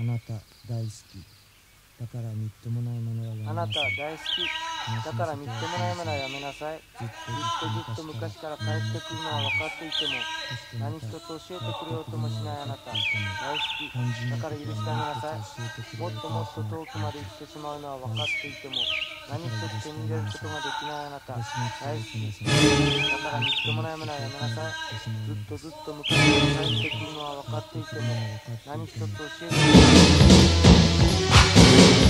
あなた大好き。だからみっともないものはやめあなたなさい大好き。だからみっともないものはやめなさい。ずっとずっと昔から帰ってくるのは分かっていても何一つ教えてくれようともしないあなた。大好き。だから許してあげなさい。もっともっと遠くまで行ってしまうのは分かっていても何一つ手に入れることができないあなた。大好き。だからみっともないものはやめなさい。ずっとずっと昔から帰ってくるのは分かっていても何一つ教えてくれない。